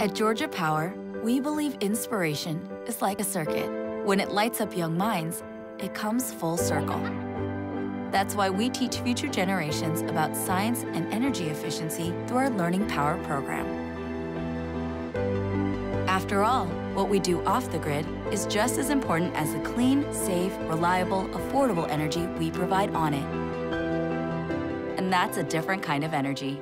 At Georgia Power, we believe inspiration is like a circuit. When it lights up young minds, it comes full circle. That's why we teach future generations about science and energy efficiency through our Learning Power program. After all, what we do off the grid is just as important as the clean, safe, reliable, affordable energy we provide on it. And that's a different kind of energy.